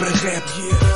rap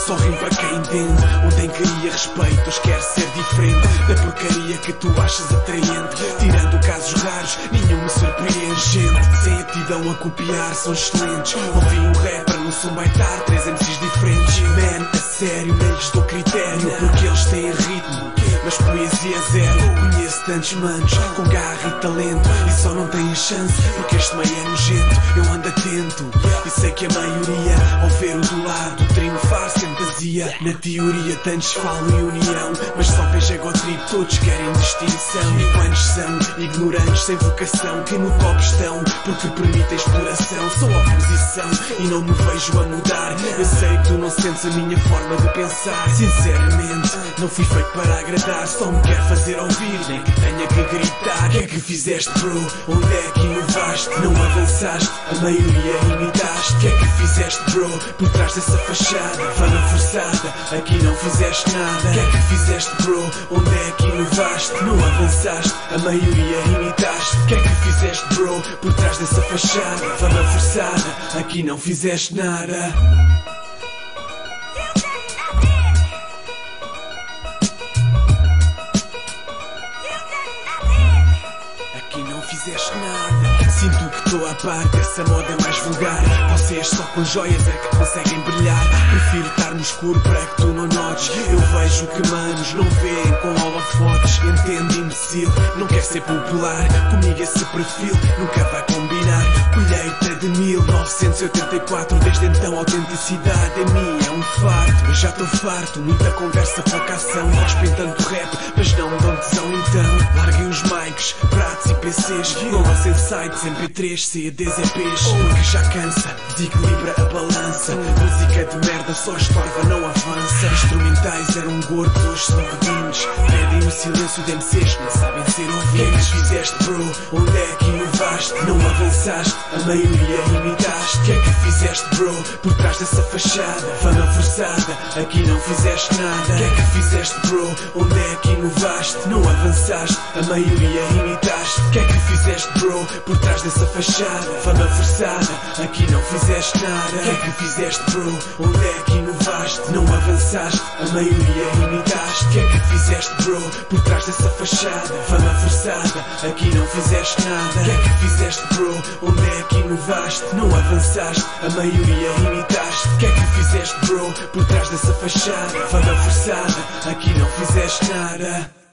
Só rimo para quem entende. Ontem queria respeito, hoje quer ser diferente. Da porcaria que tu achas atraente. Tirando casos raros, nenhum me surpreende. Gente, sem aptidão a copiar, são excelentes. Ouvi um rapper no som baitar, três MCs diferentes. Man, a sério, nem lhes dou critério. Porque eles têm ritmo, mas poesia zero. Conheço tantos manos com garra e talento. E só não têm chance porque este meio é nojento. Eu ando atento e sei que a maioria ver o do lado triunfar sem fantasia. Na teoria tantos falam em união Mas só vejo egotrip, todos querem distinção E quantos são ignorantes sem vocação Que no top estão porque permitem exploração. Sou oposição e não me vejo a mudar. Eu sei que tu não sentes a minha forma de pensar. Sinceramente, não fui feito para agradar Só me quer fazer ouvir, nem que tenha que gritar Que é que fizeste bro? Onde é que inovaste? Não avançaste, a maioria imitaste Que é que fizeste bro? Por trás dessa fachada, fama forçada. Aqui não fizeste nada. Que é que fizeste bro? Onde é que inovaste? Não avançaste, a maioria imitaste. Que é que fizeste bro? Por trás dessa fachada, fama forçada. Aqui não fizeste nada. Aqui não fizeste nada. Sinto que estou a par dessa moda mais vulgar. Vocês só com joias é que conseguem brilhar. Prefiro estar no escuro para que tu não notes. Eu vejo que manos não veem com holofotes. Entende, imbecil? Não quer ser popular. Comigo esse perfil nunca vai combinar. Colheita de 1984. Desde então, a autenticidade em mim é um farto. Eu já estou farto, muita conversa, pouca ação. Gospem tanto rap, mas não me dão tesão então. Larguem os mics, pratos e PCs. Não lancem sites, MP3, CDs, EPs. Porque já cansa, desequilibra a balança. Música de merda só estorva, não avança. Instrumentais eram gordos, são pedinhos. Pedem o silêncio de MCs, não sabem ser ouvidos. Que fizeste, bro? Onde é que inovaste? Não avançaste, a maioria imitaste. Que é que fizeste, bro? Por trás dessa fachada, fama forçada. Aqui não fizeste nada. Que é que fizeste, bro? Onde é que inovaste? Não avançaste, a maioria imitaste. É fizeste, bro? Por trás dessa fachada, fama forçada. Aqui não fizeste nada. Que é que fizeste, bro? Onde é que inovaste? Não avançaste, a maioria imitaste. Que é que fizeste, bro? Por trás dessa fachada, fama forçada. Aqui não fizeste nada. Que é que fizeste, bro? Onde é que inovaste? Não avançaste, a maioria imitaste. Que é que fizeste, bro? Por trás dessa fachada, fama forçada. Aqui não fizeste nada.